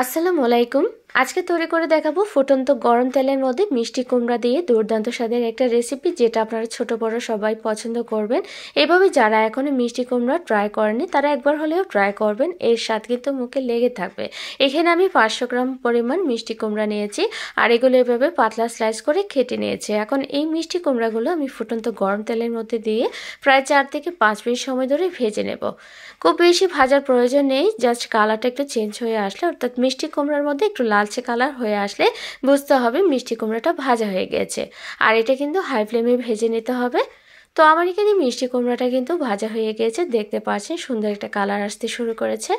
আসসালামু আলাইকুম। আজকে তৈরি করে দেখাবো ফুটন্ত গরম তেলের মধ্যে মিষ্টি কুমড়া দিয়ে দুর্দান্ত স্বাদের একটা রেসিপি যেটা আপনারা ছোট, বড় সবাই পছন্দ করবেন। এভাবে যারা এখনও মিষ্টি কুমড়া ট্রাই করেনি তারা একবার হলেও ট্রাই করবেন। এর স্বাদ কিন্তু মুখে লেগে থাকবে। এখানে আমি পাঁচশো গ্রাম পরিমাণ মিষ্টি কুমড়া নিয়েছি আর এগুলো এভাবে পাতলা স্লাইস করে খেটে নিয়েছি। এখন এই মিষ্টি কুমড়াগুলো আমি ফুটন্ত গরম তেলের মধ্যে দিয়ে প্রায় চার থেকে পাঁচ মিনিট সময় ধরে ভেজে নেব। খুব বেশি ভাজার প্রয়োজন নেই, জাস্ট কালারটা একটু চেঞ্জ হয়ে আসলে অর্থাৎ মিষ্টি কুমড়ার মধ্যে একটু লালচে কালার হয়ে আসলে বুঝতে হবে মিষ্টি কুমড়াটা ভাজা হয়ে গেছে। আর এটা কিন্তু হাই ফ্লেমে ভেজে নিতে হবে। তো আমার এখানে মিষ্টি কুমড়াটা কিন্তু ভাজা হয়ে গিয়েছে দেখতে পাচ্ছেন সুন্দর একটা কালার আসতে শুরু করেছে।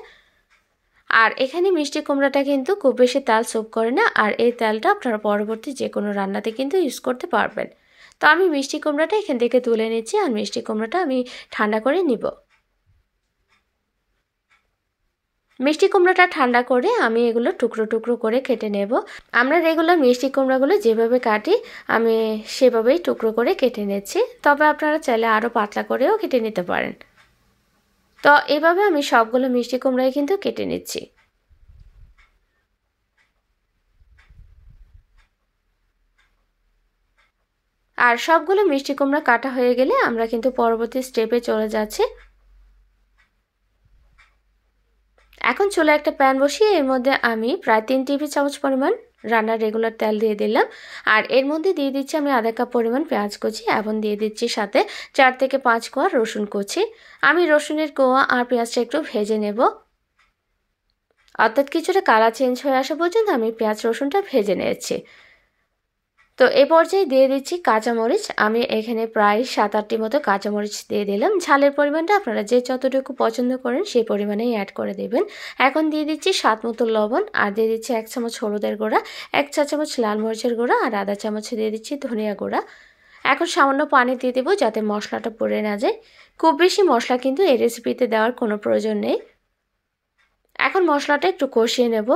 আর এখানে মিষ্টি কুমড়াটা কিন্তু খুব বেশি তেল সোপ করে না। আর এই তেলটা আপনারা পরবর্তী যে কোনো রান্নাতে কিন্তু ইউজ করতে পারবেন। তো আমি মিষ্টি কুমড়াটা এখান থেকে তুলে নিচ্ছি। আর মিষ্টি কুমড়াটা আমি ঠান্ডা করে নিব। মিষ্টি কুমড়োটা ঠান্ডা করে আমি এগুলো টুকরো টুকরো করে কেটে নেব। আমরা রেগুলার মিষ্টি কুমড়াগুলো যেভাবে কাটি, আমি সেভাবেই টুকরো করে কেটে নিচ্ছি। তবে আপনারা চাইলে আরও পাতলা করেও কেটে নিতে পারেন। তো এভাবে আমি সবগুলো মিষ্টি কুমড়াই কিন্তু কেটে নিচ্ছি। আর সবগুলো মিষ্টি কুমড়া কাটা হয়ে গেলে আমরা কিন্তু পরবর্তী স্টেপে চলে যাচ্ছি। এখন চলে একটা প্যান বসিয়ে এর মধ্যে আমি প্রায় তিন টেবিল চামচ পরিমাণ রান্নার রেগুলার তেল দিয়ে দিলাম। আর এর মধ্যে দিয়ে দিচ্ছি আমি আধা কাপ পরিমাণ পেঁয়াজ কুচি এবং দিয়ে দিচ্ছি সাথে চার থেকে পাঁচ কোয়া রসুন কুচি। আমি রসুনের কোয়া আর পেঁয়াজটা একটু ভেজে নেব। অর্থাৎ কিছুটা কালার চেঞ্জ হয়ে আসা পর্যন্ত আমি পেঁয়াজ রসুনটা ভেজে নিয়েছি। তো এ পর্যায়ে দিয়ে দিচ্ছি কাঁচামরিচ। আমি এখানে প্রায় সাত আটটি মতো কাঁচামরিচ দিয়ে দিলাম। ঝালের পরিমাণটা আপনারা যে যতটুকু পছন্দ করেন সেই পরিমাণেই অ্যাড করে দেবেন। এখন দিয়ে দিচ্ছি সাত মতো লবণ আর দিয়ে দিচ্ছি এক চামচ হলুদের গুঁড়া, এক চা চামচ লাল মরিচের গুঁড়া আর আধা চামচ দিয়ে দিচ্ছি ধনিয়া গুঁড়া। এখন সামান্য পানি দিয়ে দেবো যাতে মশলাটা পড়ে না যায়। খুব বেশি মশলা কিন্তু এই রেসিপিতে দেওয়ার কোনো প্রয়োজন নেই। এখন মশলাটা একটু কষিয়ে নেব।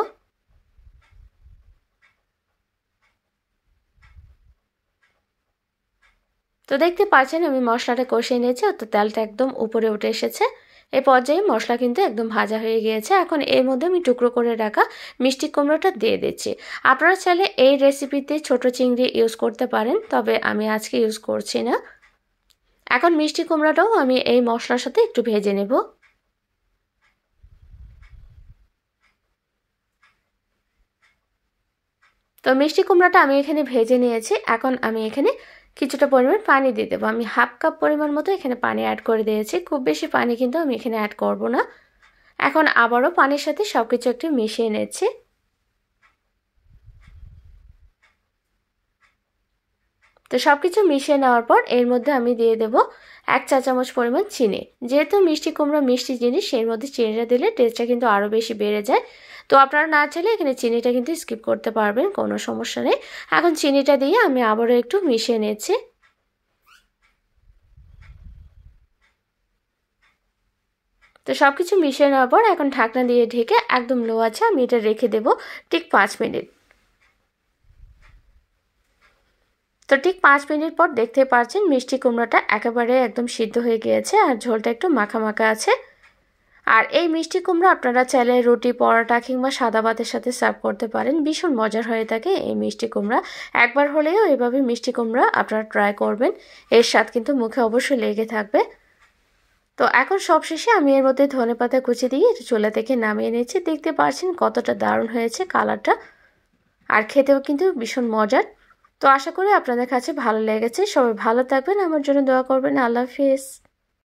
তো দেখতে পাচ্ছেন আমি মশলাটা কষিয়ে নিয়েছি, তো তেলটা একদম উপরে উঠে এসেছে। এই পর্যায়ে মশলা কিন্তু একদম ভাজা হয়ে গিয়েছে। এখন এর মধ্যে আমি টুকরো করে রাখা মিষ্টি কুমড়োটা দিয়ে দিচ্ছি। আপনারা চাইলে এই রেসিপিতে ছোট চিংড়ি ইউজ করতে পারেন, তবে আমি আজকে ইউজ করছি না। এখন মিষ্টি কুমড়োটাও আমি এই মশলার সাথে একটু ভেজে নেব। তো মিষ্টি কুমড়াটা আমি এখানে ভেজে নিয়েছি। এখন আমি এখানে কিছুটা পরিমাণ পানি দিয়ে দেবো। আমি হাফ কাপ পরিমাণ মতো এখানে পানি অ্যাড করে দিয়েছি। খুব বেশি পানি কিন্তু আমি এখানে অ্যাড করব না। এখন আবারও পানির সাথে সব কিছু একটু মিশিয়ে নিচ্ছি। তো সব কিছু মিশিয়ে নেওয়ার পর এর মধ্যে আমি দিয়ে দেব এক চা চামচ পরিমাণ চিনি। যেহেতু মিষ্টি কুমড়ো, মিষ্টি জিনিস, সেই মধ্যে চিনিটা দিলে টেস্টটা কিন্তু আরও বেশি বেড়ে যায়। তো আপনারা না চাইলে এখানে চিনিটা কিন্তু স্কিপ করতে পারবেন, কোনো সমস্যা নেই। এখন চিনিটা দিয়ে আমি আবারও একটু মিশিয়ে নিচ্ছি। তো সব কিছু মিশিয়ে নেওয়ার পর এখন ঢাকনা দিয়ে ঢেকে একদম লো আছে আমি এটা রেখে দেবো ঠিক পাঁচ মিনিট। তো ঠিক পাঁচ মিনিট পর দেখতে পাচ্ছেন মিষ্টি কুমড়োটা একেবারে একদম সিদ্ধ হয়ে গিয়েছে আর ঝোলটা একটু মাখা মাখা আছে। আর এই মিষ্টি কুমড়ো আপনারা চাইলে রুটি, পরোটা কিংবা সাদা ভাতের সাথে সার্ভ করতে পারেন। ভীষণ মজার হয়ে থাকে এই মিষ্টি কুমড়া। একবার হলেও এভাবে মিষ্টি কুমড়া আপনারা ট্রাই করবেন। এর স্বাদ কিন্তু মুখে অবশ্যই লেগে থাকবে। তো এখন সবশেষে আমি এর মধ্যে ধনে পাতা কুচি দিয়ে চুলা থেকে নামিয়ে নিয়েছি। দেখতে পাচ্ছেন কতটা দারুণ হয়েছে কালারটা আর খেতেও কিন্তু ভীষণ মজার। তো আশা করি আপনাদের কাছে ভালো লেগেছে। সবাই ভালো থাকবেন। আমার জন্য দোয়া করবেন। আল্লাহ হাফিজ।